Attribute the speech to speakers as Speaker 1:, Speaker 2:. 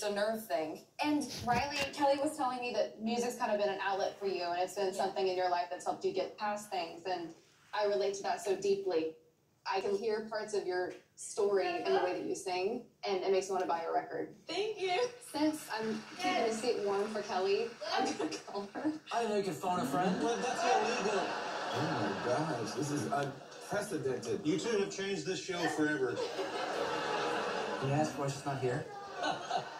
Speaker 1: just a nerve thing. And Riley, Kelly was telling me that music's kind of been an outlet for you, and it's been something in your life that's helped you get past things. And I relate to that so deeply. I can hear parts of your story in the way that you sing, and it makes me want to buy a record.
Speaker 2: Thank you.
Speaker 1: Since I'm keeping a seat warm for Kelly, I'm gonna call her.
Speaker 3: I didn't know you can phone a friend.
Speaker 4: That's illegal.
Speaker 5: Oh my gosh, this is unprecedented.
Speaker 4: You two have changed this show forever.
Speaker 3: Yes, you why she's not here?